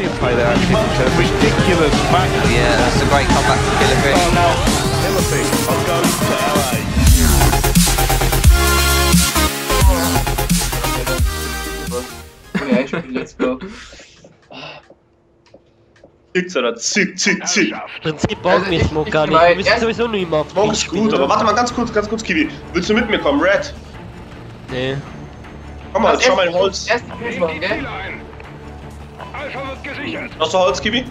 Guardian play there actually. It's a ridiculous match. Yeah, that's a great comeback from Killer Oh, now Philippines will go to LA. Let's go. Zickt, oder? Zick, zick, zick. Prinzip brauchen Also wir Smoke gar nicht. Wir erst- sowieso nicht mehr. Smoke ist gut, aber warte mal ganz kurz, ganz kurz, Kiwi. Willst du mit mir kommen? Red? Nee. Komm mal, Lass schau mal Holz. Erst machen, gell? Alpha wird gesichert. Hast du Holz, Kiwi?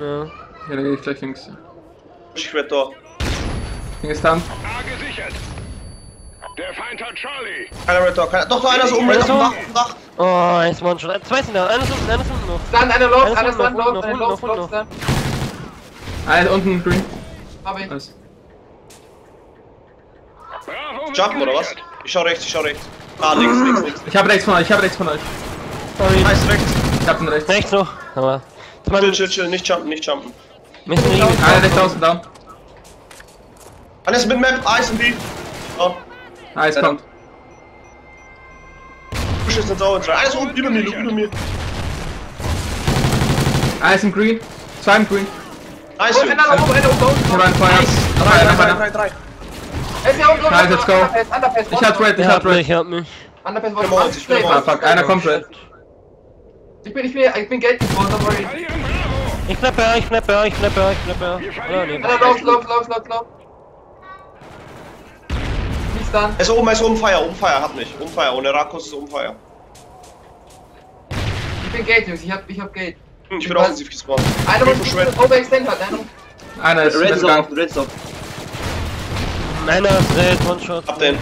Ja. Ja, dann gehe ich gleich links. Ich werd da. Ding ist dann. A gesichert. Der Feind hat Charlie. Keiner Red da, keiner. Doch, da einer ist oben, Red Dach, Dach. Oh, jetzt waren schon. Zwei sind da. Einer ist unten, einer ist unten noch. Dann einer Alles läuft, einer unten, läuft, unten, einer läuft, unten, läuft noch dann. Ah, ist unten green. Hab ich. Wird Jumpen oder was? Ich schau rechts, ich schau rechts. Ah, links, links, links. Ich hab rechts von euch, ich hab rechts von euch. Sorry. Nice, rechts. Ich hab den rechts. Rechts noch. Aber. Chill, chill, chill, nicht jumpen, nicht jumpen. irgendwie. Einer rechts außen down. Einer ist mit Map, Ice und B. Oh, Ja, kommt. Push ist ins Auge rein. Einer ist oben, über mir, Luke, über mir. Ist im green. Zwei im green. Nice, Oh, einer oben, einer oben, Ich hab unten. einen Feuer. Drei, drei, drei, drei. Ist ja unten, Nice, let's go. Ich hab red, ich Ich hab red. ich hab mich. Underpass, Ich bin Holz, ich bin Ah, fuck, einer kommt red. Ich bin, ich bin, ich bin Geld worry. Verlieren Bravo. Ich knappe, ich knappe, ich knappe, ich knappe. Oder nee. Einer läuft, läuft, läuft, läuft, läuft. Nicht dann. Er ist oben, er ist oben Fire, hat mich. Oben Fire, ohne Rakos ist oben Fire. Ich bin Geld, Jungs, ich hab, ich hab Geld. Hm, Ich bin offensiv gespawnt. Einer muss Ich Overextend hat, einer. Einer ist Red auf, Red ist auf. Einer ist red, One-Shot. Hab den.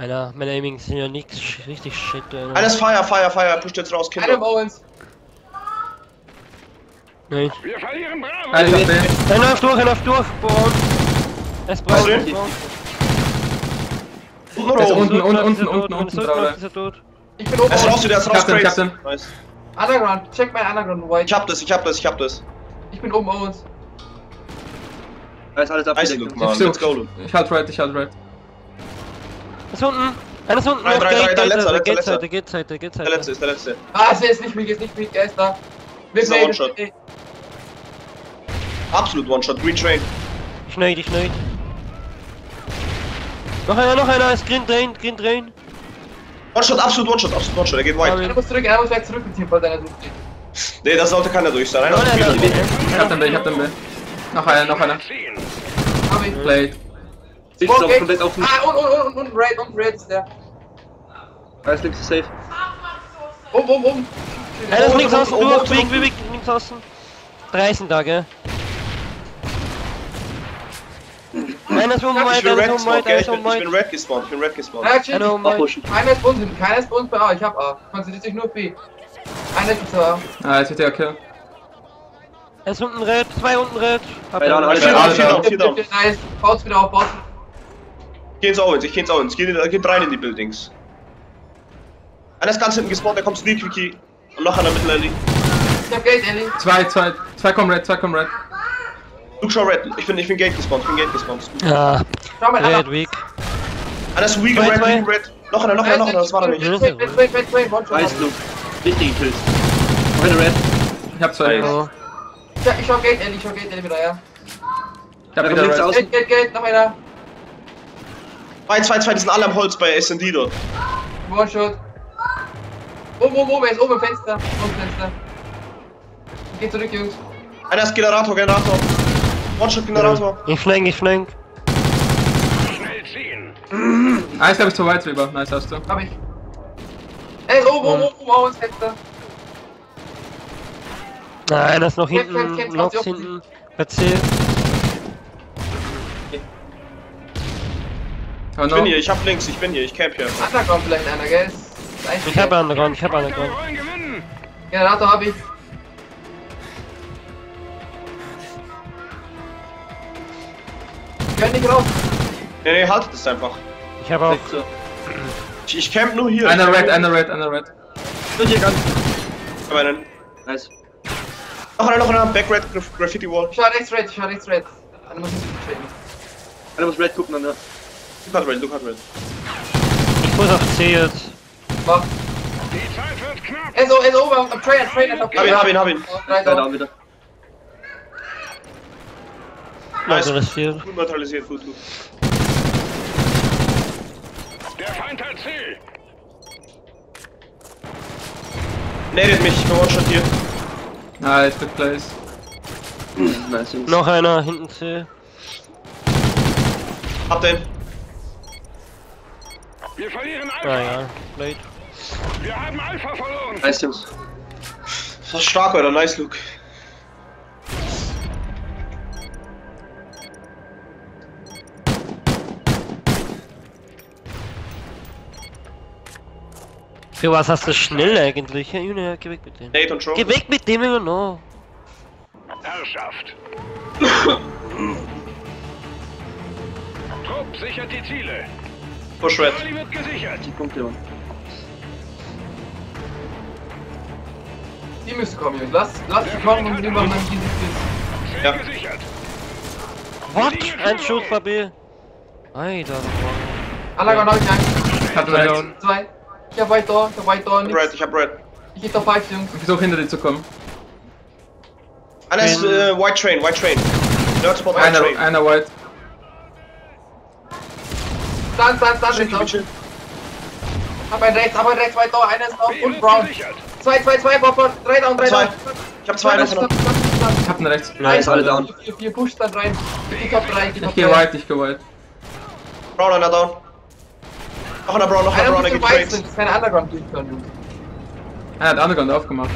Alter, meine Aiming sind ja nix sch- richtig shit, Alter. Ist Fire, Fire, Fire, pusht jetzt raus, Kinder. Owens. Nein. Wir verlieren Bravo. Auf den. Einer auf durch, einer auf durch. Braun. Es denn? es braun. Unten unten, unten, er unten, unten, unten, er er. Ich bin oben. Er ist raus, der ist Ich raus, ich Grace. den. Nice. Underground, check mein Underground, Ich White. hab das, ich hab das, ich hab das. Ich bin oben Owens. Da ist alles abgedeckt. Let's go, Luke. Ich halt red, ich halt red. Ist unten. Einer ist unten. Auf drei, drei, der letzte, Seite, letzter, Gate, Seite, letzter. Gate, Seite, Gate, Der letzte ist der letzte. Ah, es ist nicht mich, ist nicht mich, er ist da. Wir melden One-Shot. Absolut One-Shot, Green Train. Ich neid, ich neid. Noch einer, noch einer. Ist Green Drain, Green Drain. One-Shot, absolut One-Shot, absolut One-Shot, er geht wide. Einer muss zurück, einer muss gleich zurück mit Team, weil deiner sucht. Nee, das sollte keiner durch sein. Einer Noch ist. Ich hab den Bill, ich hab den Bill. Noch einer, noch einer. Hab ich. Blade. Ich ist auch komplett offen. Ah, und, und, und, und, Red, und Red ist der. Ist links safe. Um, um, um. Einer ist links außen oh, Weg, weg, weg, links außen. Drei sind da, gell? Einer ist oben Ich weit, bin einer ist oben gespawnt, weit, einer Ich ist oben bin, ich bin weit. Red gespawnt, ich bin Red gespawnt. Einer oben weit. Pushen. Keiner ist bei uns, keiner ist bei uns bei A, ich hab A. Konzentriert sich nur auf B. Einer ist A. Ah, jetzt wird der Kill. Er ist unten red, zwei unten red. Hab Bei ihn. down, alle Vier down. down, vier down, vier down. Nice. Baut's wieder auf, baut's. Ich geh ins Owens, ich geh ins Owens. Geht, in- geht rein in die Buildings. Einer ist ganz hinten gespawnt, der kommt zu dir, Quickie. Und noch einer Mittelalley. Ich hab Geld, Ellie. Zwei, zwei, zwei kommen red, zwei kommen red. Luke, schau Red. Ich bin, ich bin Gate gespawnt, ich bin Gate gespawnt. Ja, Schau mal, red, weak. Einer ist weak, Red, weak, Red. Noch einer, noch einer, noch einer, das war er nicht. Wait, wait, wait, wait, wait, one. Nice, Luke. Wichtige Kills. Eine Red. Ich hab zwei. Ich schau Geld, Ellie, ich schau Geld, Ellie wieder, ja. Ich hab wieder red. Geld, Geld, Geld, noch einer. Zwei, zwei, zwei, die sind alle am Holz bei SND dort. One shot. Oben, oben, oben, er ist oben im Fenster. Oben Fenster. Geht zurück, Jungs. Einer ist Generator, Generator. One-Shot Generator. Ich flank, ich flank. Schnell ziehen. Ah, ist glaub ich zu weit drüber. Nice, hast du. Hab ich. Er ist oben, oben, oben, oben, oben Fenster. Nein, einer ist noch hinten, kämpf, hinten. PC. Oh, Ich bin hier, ich hab links, ich bin hier, ich camp hier. Underground vielleicht einer, gell? Ich hab. Underground, ich hab Wir Underground. Generator hab ich. Gönn nicht raus. Nee, nee, haltet es einfach. Ich hab auch. Ich, ich camp nur hier. Einer Ich red, einer red, einer red. Und hier ganz. nur- Aber einen. Nice. Noch einer, noch einer. Back Red, Graf Graffiti Wall. Ich schau rechts red, ich schau rechts red. Einer muss nicht checken. Einer muss Red gucken, dann Red, Luke hat Red. Ich muss auf C jetzt. Mach. Die Zeit wird knapp. Er ist, er ist oben am am Train, am Train, auf Hab ihn, hab ihn, hab ihn. Down. down wieder. Nice. Das hier. Gut neutralisiert, gut, gut. Der Feind hat C. Nadet mich, ich bin One-Shot hier. Nice, good place. Nice, Jungs. Noch einer hinten C. Hab den. Wir verlieren Alpha. Ah ja, Blade. Wir haben Alpha verloren. Nice, Jungs. Das war stark, oder? Nice, Luke. Für was hast du schnell eigentlich? Ja, geh weg mit dem. Nate und Joe. Geh weg mit dem, Junge, no. Herrschaft. Trupp sichert die Ziele. Push Red. Die Punkte, Mann. Die müssen kommen, Jungs. Lass, lass die kommen und wir machen dann diese Kills. C Ja. What? Ein Schuss bei B. Alter, nicht ein. Ich hab Mann. rechts. Down. Zwei. Ich hab White Door, ich hab White Door, Ich hab Red, ich hab Red. Ich geh Top 5, Jungs. Ich versuche hinter dir zu kommen. Einer ist äh, White Train, White Train. Nerdspot, White Einer, Train. einer white. Stand, Chill, rechts auf. chill. Hab einen rechts, hab einen rechts, White Door, einer ist B und Brown. Zwei, zwei, zwei, Bopper, drei down, drei Zwei. down. Ich hab zwei. Stand, noch. stand, stand, stand. Ich hab einen rechts. Nice, alle down. Vier, vier, push dann rein. Top 3, die Ich Top geh 3. white, ich geh white. Brown, einer down. Noch einer Brown, noch einer Brown, im gibt White Trades. das ist keine Underground durch. Einer hat Underground aufgemacht.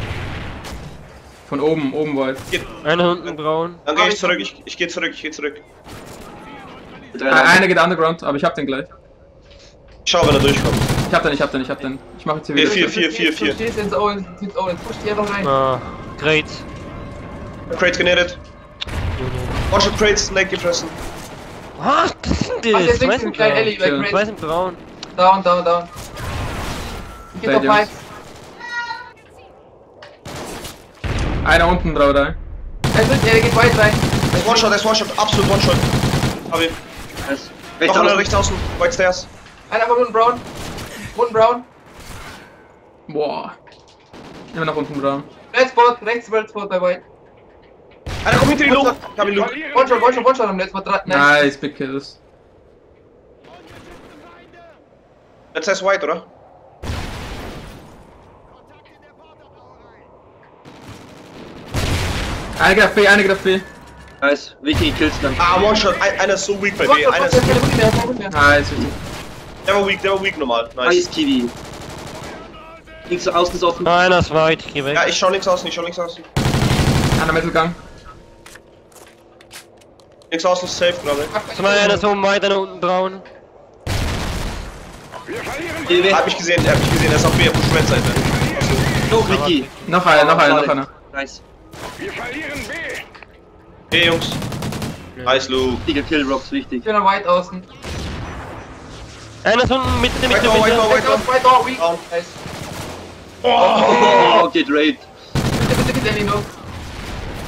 Von oben, oben white. Geht- Einer unten braun. Dann geh ich zurück, ich, ich geh zurück, ich geh zurück. Ah, down. einer geht Underground, aber ich hab den gleich. Ich schau, wenn er durchkommt. Ich hab den, ich hab den, ich hab den. Ich mach jetzt hier wieder. vier, vier, vier, Du vier. stehst ins Owens, ins Owens, push die einfach rein. Ah, great. Crates genedet. Junge. One-Shot Crates, Nate gefressen. Was? Was ist denn Ach, das? Weiß im nicht kleinen braun. Alley, bei. Crates. Weiß nicht braun. Down, down, down. Ich geh Bei Top Jungs. 5. Einer unten drauf, da. Er ist, er geht weit rein. Er ist One-Shot, er ist One-Shot, absolut One-Shot. Hab ihn. Nice. Rechts einer außen. rechts außen, White Stairs. Einer von unten Brown. Unten Brown. Boah. Immer nach unten drauf. Red Spot, rechts Red Spot bei White. Einer kommt hinter die Luke. Ich hab ihn Wir Luke. verlieren One shot, one shot, one shot am Spot. Drei- Nice. Nice, big kills. Letzter ist White, oder? Einer geht auf B, einer geht auf B. Nice. Wichtige Kills dann. Ah, One-Shot, ein, einer ist so weak bei B. Einer ist Mutti mehr. Nice, richtig. Der war weak, der war weak normal. Nice, Nice. Kiwi. Links außen ist offen. Einer ist weit, geh weg. Ja, ich schau links außen, ich schau links außen. Einer Mittelgang. Links außen ist safe, glaube ich. Zwei, einer ist oben weit, einer unten braun. Wir. Hab ich gesehen, er hat mich gesehen, er ist auf B, auf der Red-Seite. No, Vicky. Noch einer, noch einer, noch einer. Nice. Wir verlieren B. Hey, Jungs. Nice, Luke. Wichtiger Kill, Rocks, wichtig. Ich bin am White außen. Einer ist unten, Mitte, Mitte, White Door, White Door, Mitte. White Door. Weak. Down. Nice. Oh, geht Raid. Bitte, bitte, bitte, Andy, no.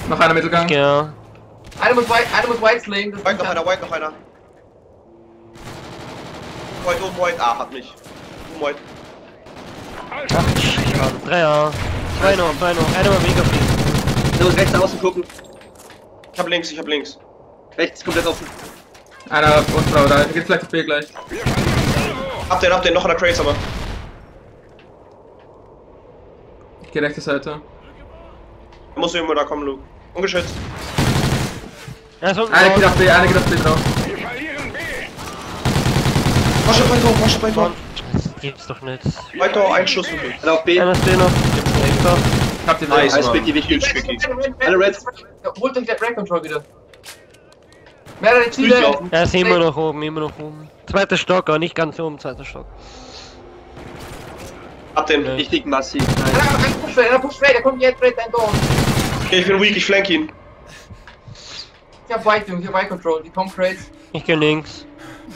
Noch einer Mittelgang. Ja. Einer muss White, einer muss White slayen. ist noch einer, White noch einer. White oben, White. Ah, hat mich. Oben White. Ach. Dreier. Zwei noch, zwei noch. Einer mal mega fliegen. Du musst rechts außen gucken. Ich hab links, ich hab links. Rechts komplett offen. Einer unten drauf, da geht vielleicht auf B gleich. Hab den, hab den, noch einer Crates aber. Ich geh rechte Seite. Da muss irgendwo da kommen, Luke. Ungeschützt. Ist unten Einer geht auf B, einer geht auf B drauf. Wir verlieren B. Wasch White Door, wasch White Door. Das gibt's doch nicht. White Door, ein Schuss und Einer auf B. Einer ist den noch. Ich hab den B. Nice, Mann. Vicky, wichtig. Spicky. Alle Red. Ja, Holt euch der Brand Control wieder. Mehrere Ziele. Er ist immer noch oben, immer noch oben. Zweiter Stock, aber nicht ganz oben, zweiter Stock. Hab den. Ja. Wichtig, massiv. Einer, pusht Red, einer pusht Red, der kommt jetzt Red, ein Door. Okay, ich bin weak, ich flank ihn. Ich hab White, Jungs, ich hab White Control. Die kommen Crates. Ich geh links.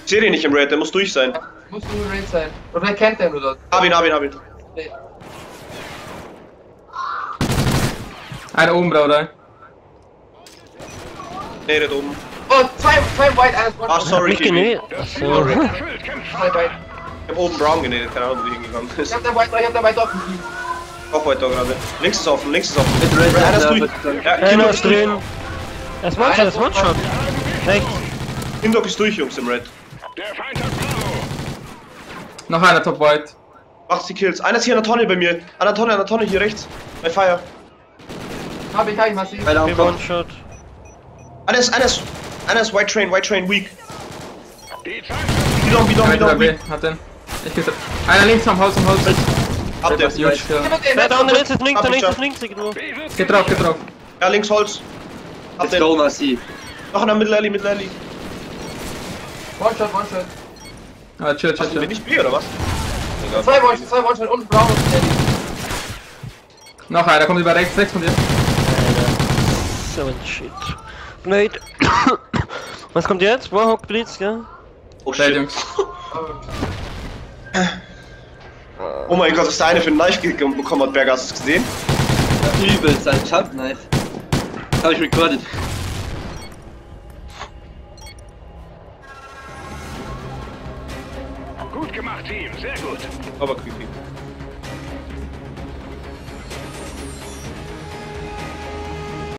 Ich seh den nicht im Red, der muss durch sein. Muss nur Red sein. Oder wer kennt den nur dort? Hab ihn, hab ihn, hab ihn. Einer oben drauf, da. Nee, der oben. Oh, zwei, zwei White, einer ist One Ah, sorry, Nicht Kiwi. genäht. Das Zwei weiter. White. hab oben Brown genedet, keine Ahnung, wo die hingegangen Ich ist. hab da weiter, ich hab da auf dem Team. Auch weiter gerade. Links ist offen, links ist offen. Mit Red, Einer ist ja, durch. Ja, Einer Kindok ist drin. Er ist One-Shot, er ist One-Shot. Rechts. Kindok ist durch, Jungs, im Red. Der Feind hat Bravo. Noch einer Top White. Macht die Kills. Einer ist hier an der Tonne bei mir. An der Tonne, an der Tonne, hier rechts. Bei Fire. Hab ich, hab ich massiv. Einer aufkommt. One-Shot. Einer ist, einer ist, einer ist White Train, White Train, weak. Bidon, Bidon, Bidon, weak. Hat den. Ich geh Einer links am Haus, am Haus. Ab der. Huge Kill. Der da unten links ist links, der Hab ich links ist links irgendwo. Geht drauf, geht drauf. Ja, links Holz. Ab Let's der. go, Massi. Noch einer Middle Alley, Middle Alley. One-Shot, One-Shot. Ah, chill, chill, chill. den nicht B oder was? Egal. Zwei One-Shot, zwei One-Shot und Brown und. Noch einer, kommt über rechts, rechts von dir. Ein Shit. Blade. Was kommt jetzt? Warhawk Blitz, gell? Oh shit. Jungs. Oh mein Gott, was der eine für einen Knife bekommen hat, Berger, hast du es gesehen? Übel, sein Jump Knife. Hab ich recorded. gut gemacht, Team. Sehr gut. Aber creepy.